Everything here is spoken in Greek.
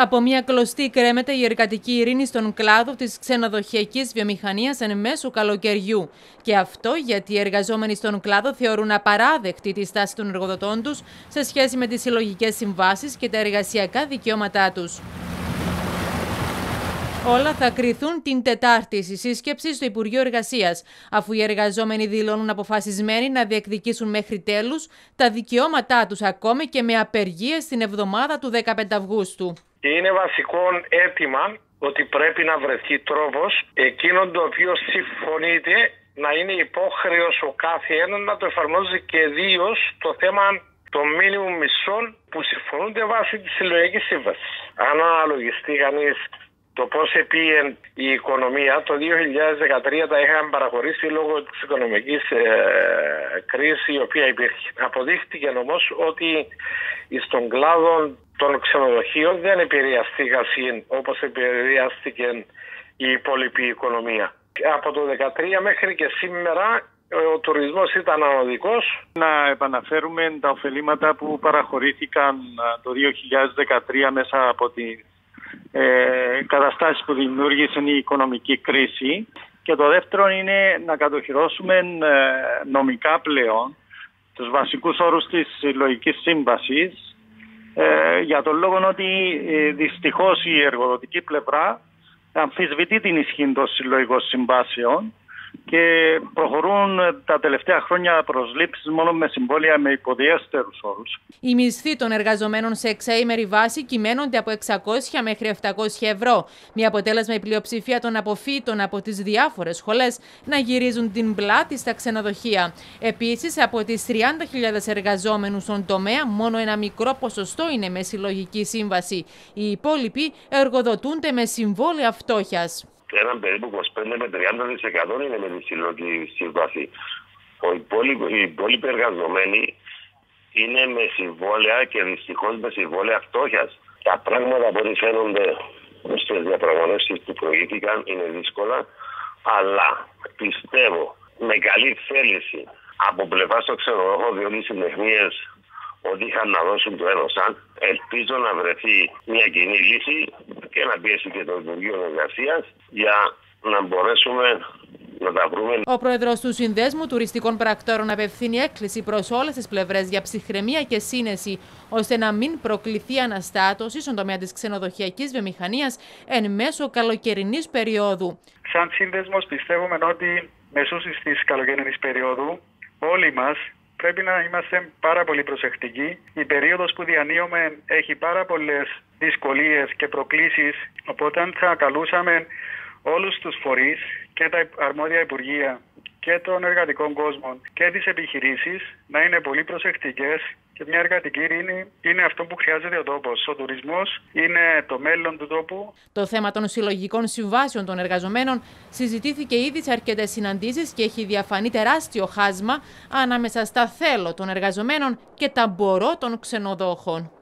Από μια κλωστή κρέμεται η εργατική ειρήνη στον κλάδο της ξενοδοχειακής βιομηχανίας εν μέσω καλοκαιριού. Και αυτό γιατί οι εργαζόμενοι στον κλάδο θεωρούν απαράδεκτη τη στάση των εργοδοτών τους σε σχέση με τις συλλογικές συμβάσεις και τα εργασιακά δικαιώματά τους. Όλα θα κρυθούν την Τετάρτη στη σύσκεψη στο Υπουργείο Εργασίας, αφού οι εργαζόμενοι δηλώνουν αποφασισμένοι να διεκδικήσουν μέχρι τέλους τα δικαιώματά τους ακόμη και με απεργίε την εβδομάδα του 15 Αυγούστου. Είναι βασικό αίτημα ότι πρέπει να βρεθεί τρόπος εκείνο το οποίο συμφωνείται να είναι υπόχρεος ο κάθε ένα να το εφαρμόζει και ιδίως το θέμα των μήνυμων μισών που συμφωνούνται βάσει της συλλογικής σύμβασης. Αν αναλογιστεί κανεί το πώς επήγε η οικονομία. Το 2013 τα είχαν παραχωρήσει λόγω της οικονομικής ε, κρίσης η οποία υπήρχε. Αποδείχτηκε όμως ότι στον κλάδο των ξενοδοχείων δεν επηρεαστήκαν όπως επηρεάστηκε η υπόλοιπη οικονομία. Από το 2013 μέχρι και σήμερα ο τουρισμός ήταν ανωδικός. Να επαναφέρουμε τα ωφελήματα που παραχωρήθηκαν ε, το 2013 μέσα από τη ε, καταστάσεις που δημιούργησαν η οικονομική κρίση και το δεύτερο είναι να κατοχυρώσουμε ε, νομικά πλέον τους βασικούς όρους της συλλογικής σύμβασης ε, για τον λόγο ότι ε, δυστυχώς η εργοδοτική πλευρά αμφισβητεί την ισχύ των συλλογικών συμβάσεων και προχωρούν τα τελευταία χρόνια προσλήψεις μόνο με συμβόλαια με υποδιέστερους όρους. Οι μισθοί των εργαζομένων σε εξαήμερη βάση κυμαίνονται από 600 μέχρι 700 ευρώ. Με αποτέλεσμα η πλειοψηφία των αποφύτων από τις διάφορες σχολές να γυρίζουν την πλάτη στα ξενοδοχεία. Επίσης, από τις 30.000 εργαζόμενους στον τομέα, μόνο ένα μικρό ποσοστό είναι με συλλογική σύμβαση. Οι υπόλοιποι εργοδοτούνται με συμβόλαια φτώχειας έναν περίπου 25 με 30% είναι με τη συλλογική σύμβαση. Οι υπόλοιποι εργαζομένοι είναι με συμβόλαια και δυστυχώς με συμβόλαια φτώχειας. Τα πράγματα που φαίνονται στις διαπραγματεύσεις που προηγήθηκαν είναι δύσκολα, αλλά πιστεύω με καλή θέληση από πλευράς στο ξενοδόχο, διότι οι ότι είχαν να δώσουν το σαν. Ελπίζω να βρεθεί μια κοινή λύση και να πιέσει και το Υπουργείο Εργασίας για να μπορέσουμε να τα βρούμε. Ο πρόεδρος του Συνδέσμου Τουριστικών Πρακτόρων απευθύνει έκκληση προς όλες τις πλευρές για ψυχραιμία και σύνεση, ώστε να μην προκληθεί αναστάτωση στον τομέα της ξενοδοχειακής βιομηχανίας εν μέσω καλοκαιρινής περίοδου. Σαν σύνδεσμο, πιστεύουμε ότι μεσούσει της καλοκαιρινής περίοδου όλοι μας πρέπει να είμαστε πάρα πολύ προσεκτικοί. Η περίοδος που διανύουμε έχει πάρα πολλές δυσκολίες και προκλήσεις, οπότε θα καλούσαμε όλους τους φορείς και τα αρμόδια υπουργεία και των εργατικών κόσμων και τις επιχειρήσεις να είναι πολύ προσεκτικές και μια εργατική ειρήνη είναι αυτό που χρειάζεται ο τόπος. Ο τουρισμός είναι το μέλλον του τόπου. Το θέμα των συλλογικών συμβάσεων των εργαζομένων συζητήθηκε ήδη σε αρκετές συναντήσεις και έχει διαφανεί τεράστιο χάσμα ανάμεσα στα θέλω των εργαζομένων και τα μπορώ των ξενοδόχων.